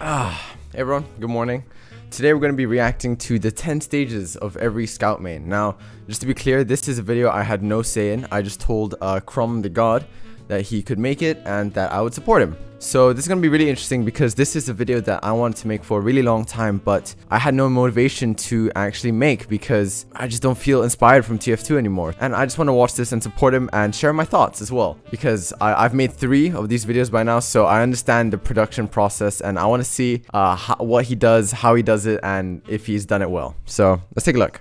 Ah, hey everyone, good morning. Today we're going to be reacting to the 10 stages of every scout main. Now, just to be clear, this is a video I had no say in. I just told uh, the God that he could make it and that I would support him. So this is going to be really interesting because this is a video that I wanted to make for a really long time, but I had no motivation to actually make because I just don't feel inspired from TF2 anymore. And I just want to watch this and support him and share my thoughts as well because I, have made three of these videos by now, so I understand the production process and I want to see uh, how, what he does, how he does it, and if he's done it well. So let's take a look.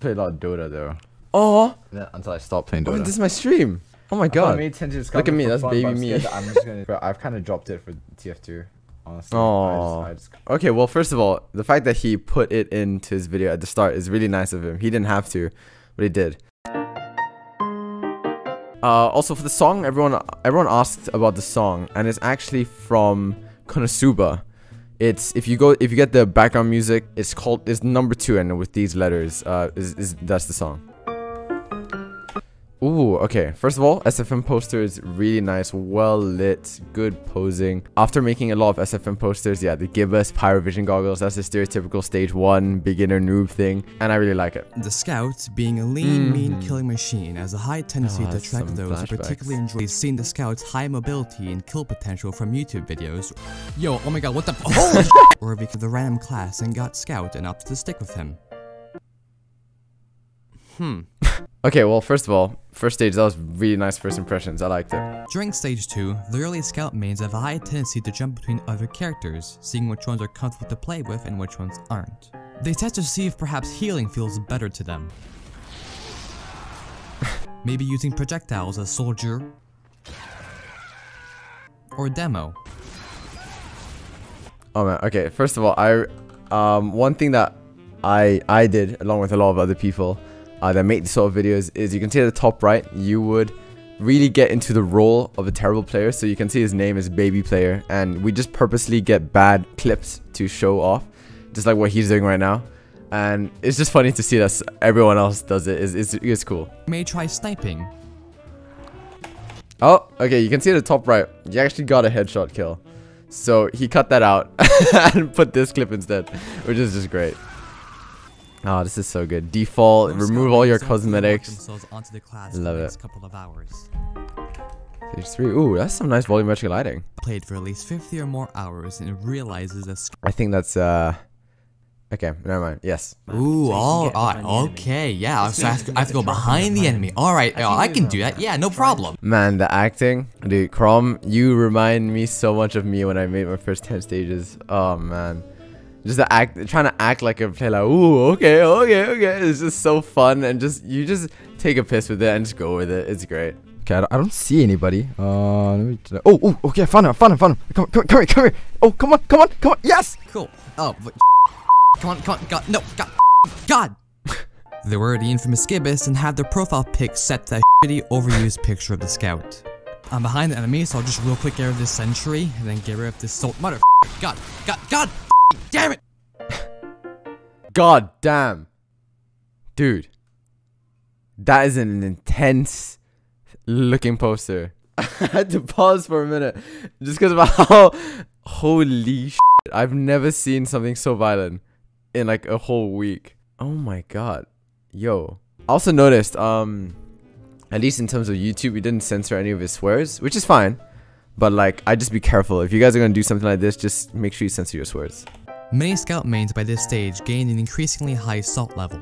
Play a lot of Dota though. Oh, yeah, until I stop playing Dota. Oh, this is my stream. Oh my god. I made to Look at me, that's fun, baby me. I'm just gonna, bro, I've kind of dropped it for TF2. Honestly. Oh. Okay, well, first of all, the fact that he put it into his video at the start is really nice of him. He didn't have to, but he did. Uh, also for the song, everyone everyone asked about the song, and it's actually from Konosuba. It's if you go if you get the background music, it's called it's number two, and with these letters, uh, is, is that's the song. Ooh, okay. First of all, SFM poster is really nice, well lit, good posing. After making a lot of SFM posters, yeah, they give us Pyrovision goggles. That's the stereotypical stage one beginner noob thing, and I really like it. The Scout, being a lean, mm. mean killing machine, has a high tendency oh, to attract those flashbacks. who particularly enjoy seeing the Scout's high mobility and kill potential from YouTube videos. Yo, oh my god, what the- Holy Or because the random class and got Scout and opted to stick with him. Hmm. Okay, well, first of all, first stage, that was really nice first impressions. I liked it. During stage 2, the early scout mains have a high tendency to jump between other characters, seeing which ones are comfortable to play with and which ones aren't. They test to see if perhaps healing feels better to them. Maybe using projectiles as soldier or demo. Oh man, okay, first of all, I um one thing that I I did along with a lot of other people uh, that make these sort of videos is you can see at the top right, you would really get into the role of a terrible player. So you can see his name is Baby Player, and we just purposely get bad clips to show off, just like what he's doing right now. And it's just funny to see that everyone else does it. It's, it's, it's cool. May try sniping. Oh, okay, you can see at the top right, you actually got a headshot kill. So he cut that out and put this clip instead, which is just great. Oh, this is so good. Default, remove all your cosmetics. Love it. Couple of hours. Stage 3. Ooh, that's some nice volumetric lighting. Played for at least 50 or more hours and realizes that... I think that's, uh... Okay, never mind. Yes. Ooh, so all right. Okay, yeah. So I have, to, I have to go behind the enemy. All right, oh, I can do that. Yeah, no problem. Man, the acting, dude. Krom, you remind me so much of me when I made my first 10 stages. Oh, man. Just the act, trying to act like a player, like, ooh, okay, okay, okay. It's just so fun, and just you just take a piss with it and just go with it. It's great. Okay, I don't see anybody. Uh, let me. Oh, oh, okay, I found him, I found him, found him. Come, come, come here, come here. Oh, come on, come on, come on. Yes. Cool. Oh, but come on, come on, God, no, God, God. they were the infamous Gibus and had their profile pic set to that shitty overused picture of the scout. I'm behind the enemy, so I'll just real quick get rid of this sentry and then get rid of this salt. Mother. God, God, God. Damn it! God damn. Dude. That is an intense looking poster. I had to pause for a minute just because of how holy shit. I've never seen something so violent in like a whole week. Oh my god. Yo. I also noticed, um, at least in terms of YouTube, we didn't censor any of his swears, which is fine. But like, I just be careful. If you guys are gonna do something like this, just make sure you censor your swears. Many scout mains by this stage gain an increasingly high salt level.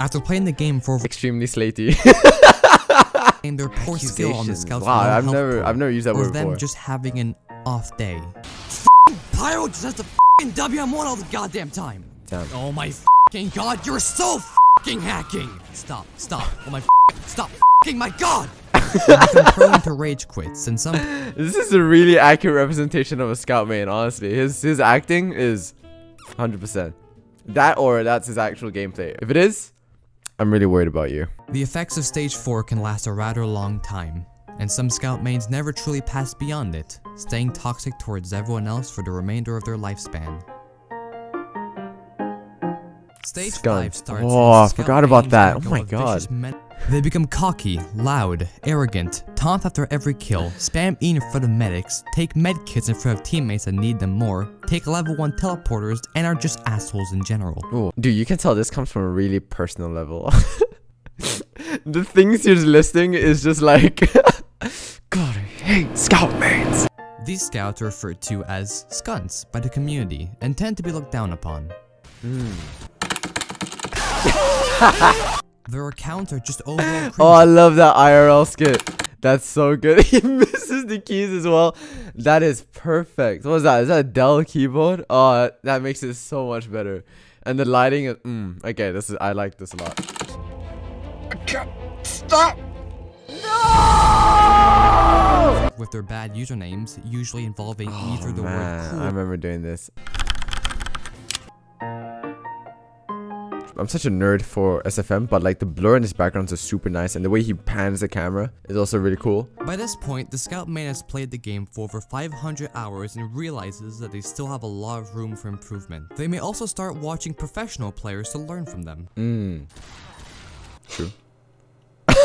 After playing the game for extremely slaty, and their poor skill on the scouts. Wow, I've never, I've never used that word them before. just having an off day. Pyro just has to WM1 all the goddamn time. Damn. Oh my fucking god, you're so fucking hacking. Stop, stop. Oh my stop fucking my god. become prone to rage quits and some. This is a really accurate representation of a scout main. Honestly, his his acting is 100%. That or that's his actual gameplay. If it is, I'm really worried about you. The effects of stage 4 can last a rather long time, and some scout mains never truly pass beyond it, staying toxic towards everyone else for the remainder of their lifespan. Stage Skunk. 5 starts Oh, I forgot about that. Oh my god. They become cocky, loud, arrogant, taunt after every kill, spam E in front of medics, take medkits in front of teammates that need them more, take level 1 teleporters, and are just assholes in general. Ooh. Dude, you can tell this comes from a really personal level. the things you're listing is just like, God, I hate scoutmates. These scouts are referred to as skunts by the community and tend to be looked down upon. Their hmm. accounts are just overall Oh, I love that IRL skit. That's so good. he misses the keys as well. That is perfect. What is that? Is that a Dell keyboard? Oh, that makes it so much better. And the lighting is, mm, okay, this is, I like this a lot. Stop! No with their bad usernames, usually involving either the Oh, Man, word cool I remember doing this. I'm such a nerd for SFM, but like the blur in his backgrounds are super nice, and the way he pans the camera is also really cool. By this point, the scout man has played the game for over 500 hours and realizes that they still have a lot of room for improvement. They may also start watching professional players to learn from them. Mm. True.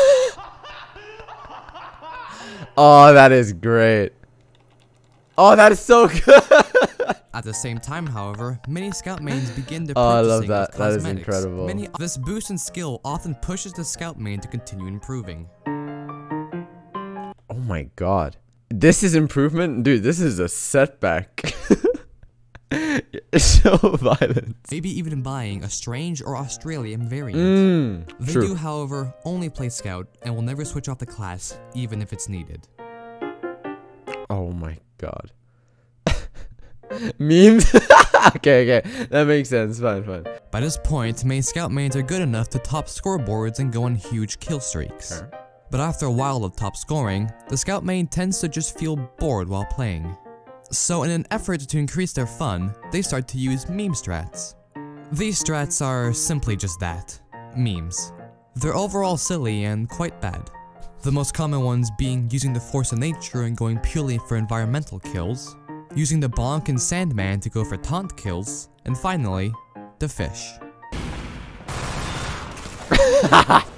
oh, that is great. Oh, that is so good. At the same time, however, many scout mains begin their Oh, I love that. That is incredible. Many, this boost in skill often pushes the scout main to continue improving. Oh my god. This is improvement? Dude, this is a setback. so violent. Maybe even buying a strange or Australian variant. Mm, They true. do, however, only play scout and will never switch off the class, even if it's needed. Oh my god. Memes? okay, okay. That makes sense. Fine, fine. By this point, main scout mains are good enough to top scoreboards and go on huge kill streaks. Sure. But after a while of top scoring, the scout main tends to just feel bored while playing. So in an effort to increase their fun, they start to use meme strats. These strats are simply just that, memes. They're overall silly and quite bad. The most common ones being using the force of nature and going purely for environmental kills, using the bonk and sandman to go for taunt kills, and finally, the fish.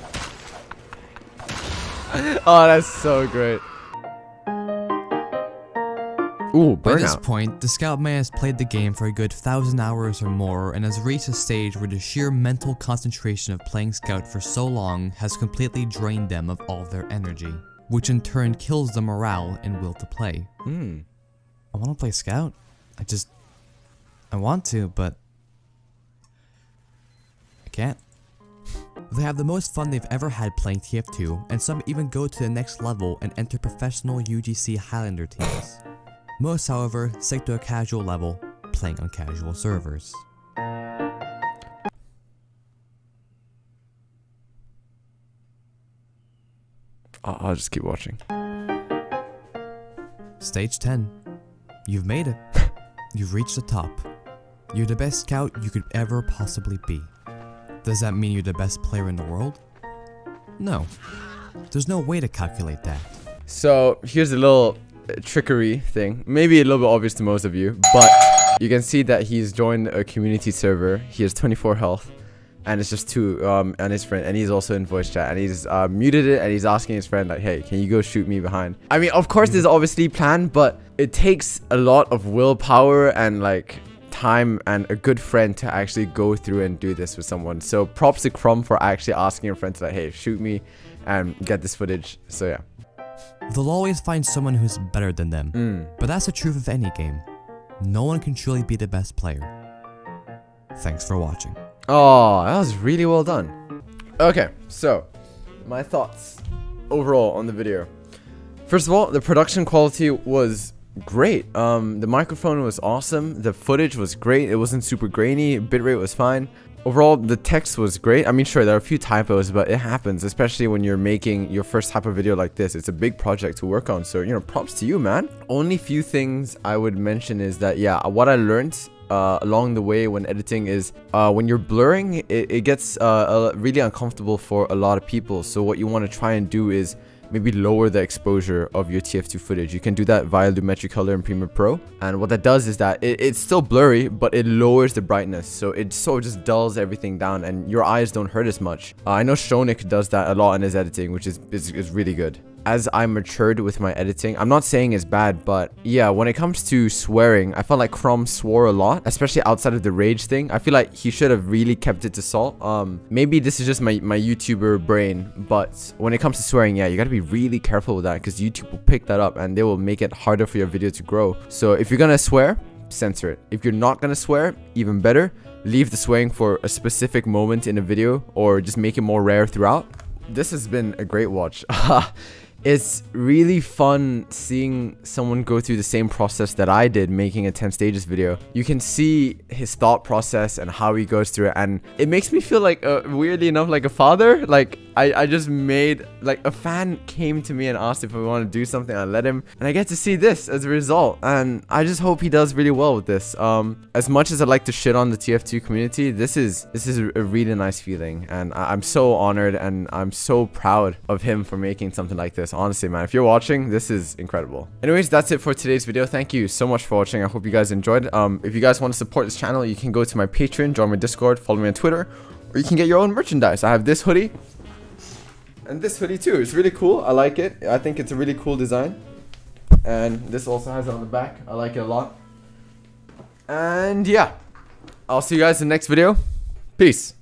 Oh, that's so great. Ooh, By this point, the Scout Man has played the game for a good thousand hours or more and has reached a stage where the sheer mental concentration of playing Scout for so long has completely drained them of all their energy, which in turn kills the morale and will to play. Hmm. I want to play Scout. I just. I want to, but. I can't. They have the most fun they've ever had playing TF2, and some even go to the next level and enter professional UGC Highlander teams. Most, however, stick to a casual level, playing on casual servers. I'll, I'll just keep watching. Stage 10. You've made it. You've reached the top. You're the best scout you could ever possibly be. Does that mean you're the best player in the world? No. There's no way to calculate that. So here's a little uh, trickery thing. Maybe a little bit obvious to most of you, but you can see that he's joined a community server. He has 24 health, and it's just two um and his friend, and he's also in voice chat, and he's uh, muted it, and he's asking his friend like, "Hey, can you go shoot me behind?" I mean, of course, this is obviously planned, but it takes a lot of willpower and like time and a good friend to actually go through and do this with someone. So props to Krom for actually asking a friend to like, "Hey, shoot me," and get this footage. So yeah. They'll always find someone who's better than them. Mm. But that's the truth of any game. No one can truly be the best player. Thanks for watching. Oh, that was really well done. Okay, so my thoughts overall on the video. First of all, the production quality was great. Um, the microphone was awesome. The footage was great. It wasn't super grainy. Bitrate was fine. Overall, the text was great. I mean, sure, there are a few typos, but it happens, especially when you're making your first type of video like this. It's a big project to work on, so, you know, props to you, man. Only few things I would mention is that, yeah, what I learned uh, along the way when editing is uh, when you're blurring, it, it gets uh, really uncomfortable for a lot of people. So what you want to try and do is maybe lower the exposure of your TF2 footage. You can do that via Lumetri Color in Premiere Pro. And what that does is that it, it's still blurry, but it lowers the brightness. So it sort of just dulls everything down and your eyes don't hurt as much. Uh, I know Shounic does that a lot in his editing, which is, is, is really good as I matured with my editing, I'm not saying it's bad, but yeah, when it comes to swearing, I felt like Krom swore a lot, especially outside of the rage thing. I feel like he should have really kept it to salt. Um, maybe this is just my, my YouTuber brain, but when it comes to swearing, yeah, you gotta be really careful with that because YouTube will pick that up and they will make it harder for your video to grow. So if you're gonna swear, censor it. If you're not gonna swear, even better, leave the swearing for a specific moment in a video or just make it more rare throughout. This has been a great watch. it's really fun seeing someone go through the same process that I did making a 10 stages video. You can see his thought process and how he goes through it and it makes me feel like, uh, weirdly enough, like a father. Like I, I just made, like a fan came to me and asked if I want to do something. I let him and I get to see this as a result. And I just hope he does really well with this. Um, as much as I like to shit on the TF2 community, this is, this is a really nice feeling. And I, I'm so honored and I'm so proud of him for making something like this honestly man if you're watching this is incredible anyways that's it for today's video thank you so much for watching i hope you guys enjoyed um if you guys want to support this channel you can go to my patreon join my discord follow me on twitter or you can get your own merchandise i have this hoodie and this hoodie too it's really cool i like it. I think it's a really cool design. And this also has it on the back i like it a lot. And yeah i'll see you guys in the next video. Peace